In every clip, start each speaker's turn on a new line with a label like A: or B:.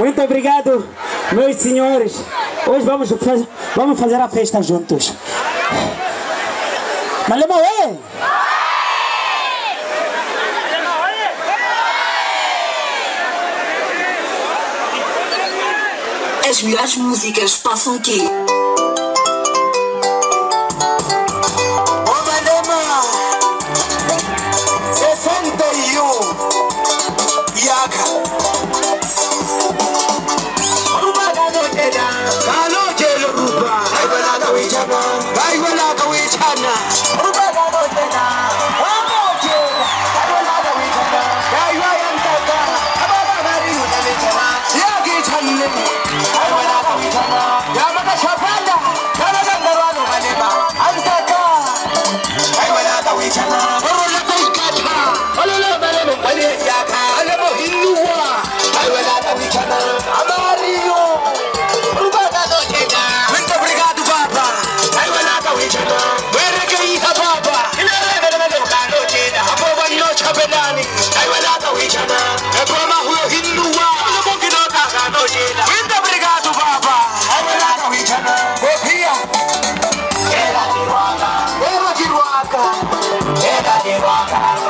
A: Muito obrigado, meus senhores. Hoje vamos, vamos fazer a festa juntos. Malemoé!
B: As melhores músicas passam aqui.
C: come on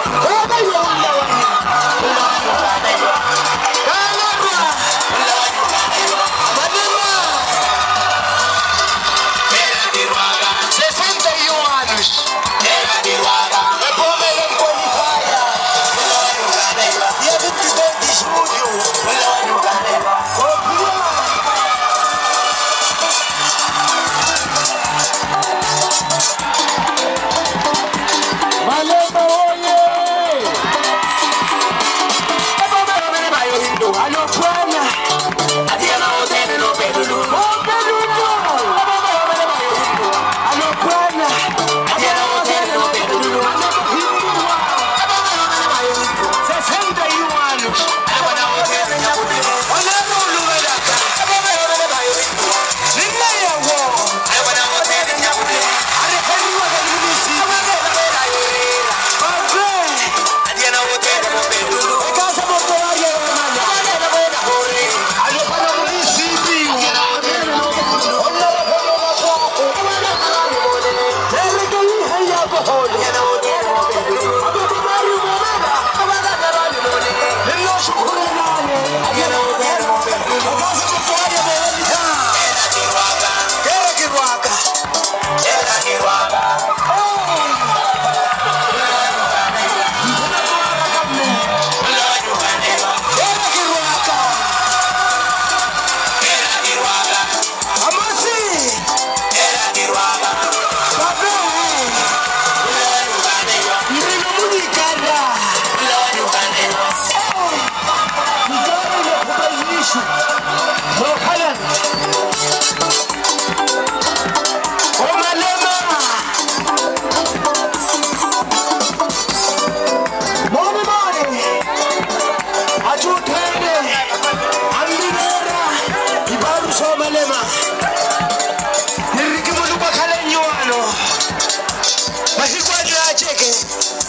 C: chicken.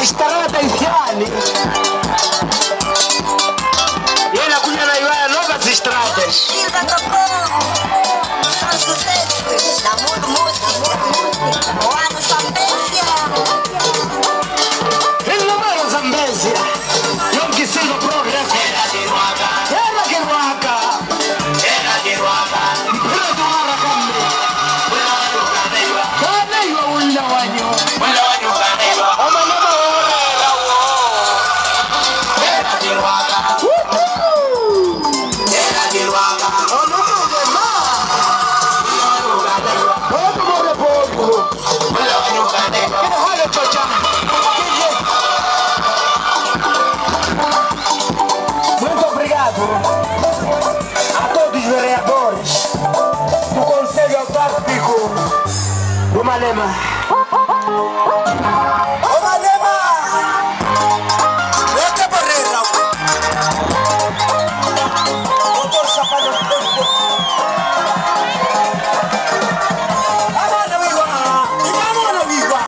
C: Устарата Исламич. Malema